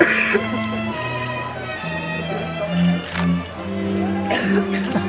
Thank you.